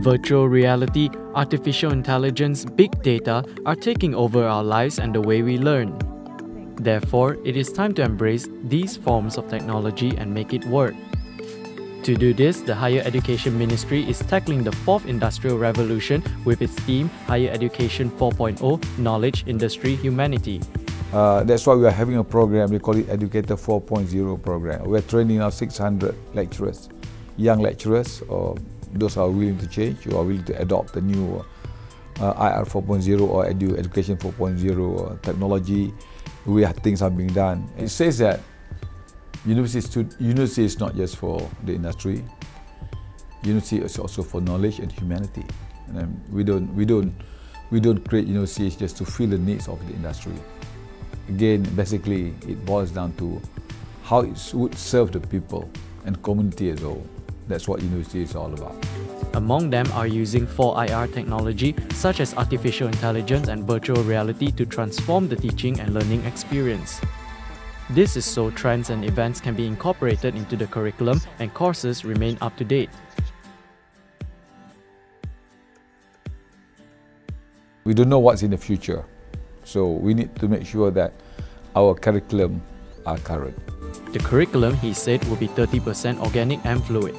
Virtual reality, artificial intelligence, big data are taking over our lives and the way we learn. Therefore, it is time to embrace these forms of technology and make it work. To do this, the Higher Education Ministry is tackling the fourth industrial revolution with its theme Higher Education 4.0 Knowledge, Industry, Humanity. Uh, that's why we are having a program, we call it Educator 4.0 program. We're training now 600 lecturers, young lecturers, or those who are willing to change, who are willing to adopt the new uh, IR 4.0 or Edu Education 4.0 uh, technology, where things are being done. It says that university, university is not just for the industry, university is also for knowledge and humanity. And we don't, we don't, we don't create universities just to fill the needs of the industry again, basically, it boils down to how it would serve the people and community as a whole. That's what university is all about. Among them are using 4IR technology such as artificial intelligence and virtual reality to transform the teaching and learning experience. This is so trends and events can be incorporated into the curriculum and courses remain up to date. We don't know what's in the future. So we need to make sure that our curriculum are current. The curriculum, he said, will be 30% organic and fluid.